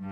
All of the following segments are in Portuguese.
Of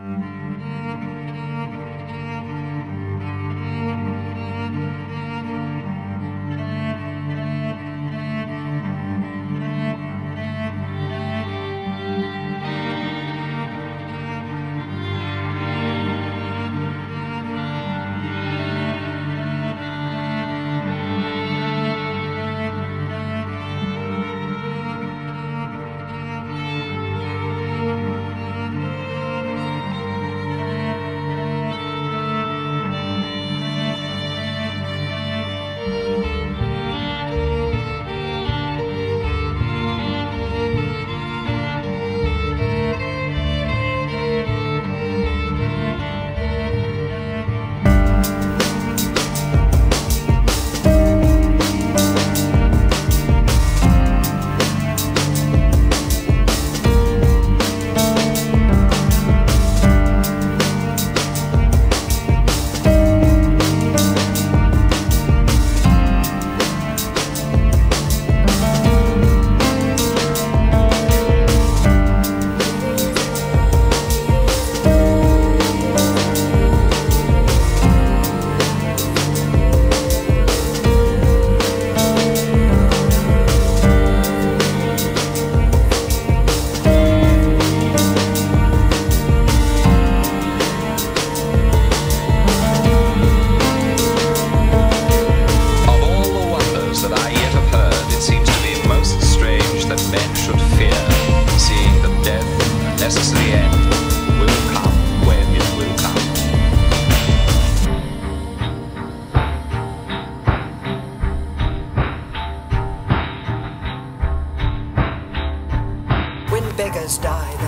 has died.